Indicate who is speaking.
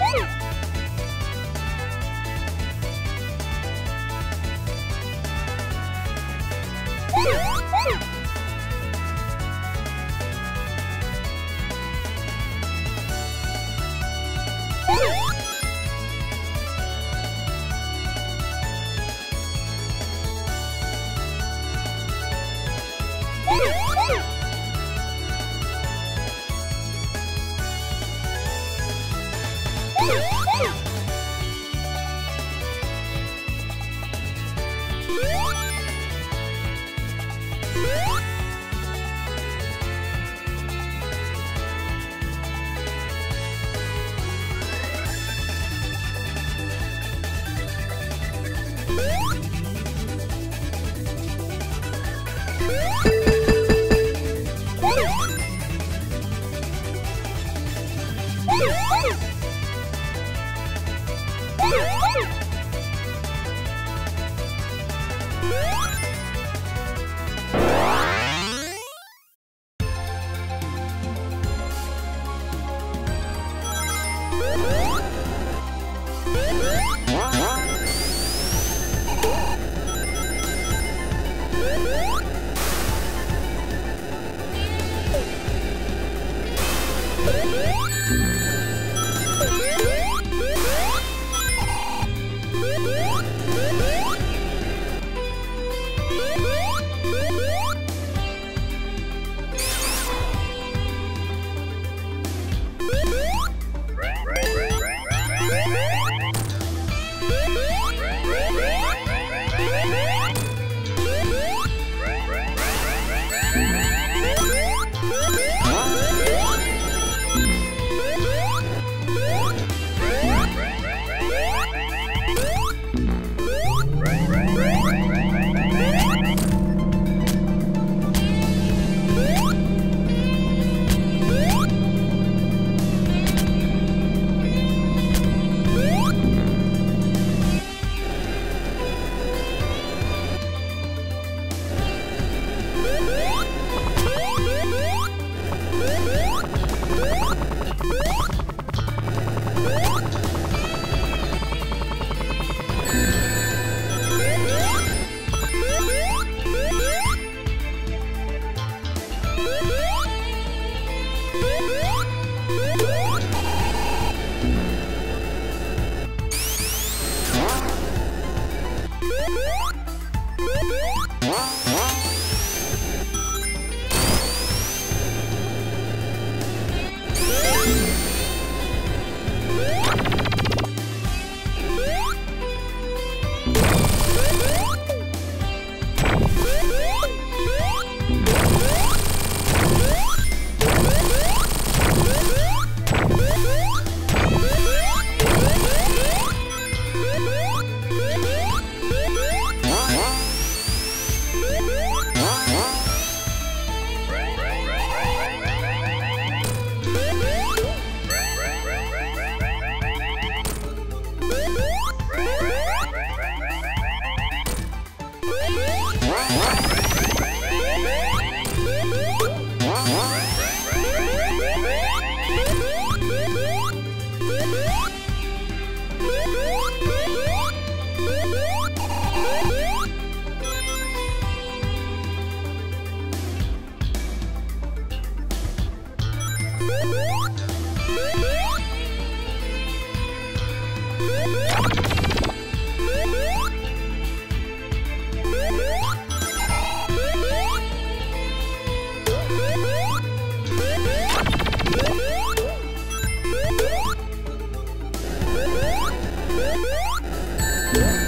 Speaker 1: Woo! Woo! Woo! Yeah.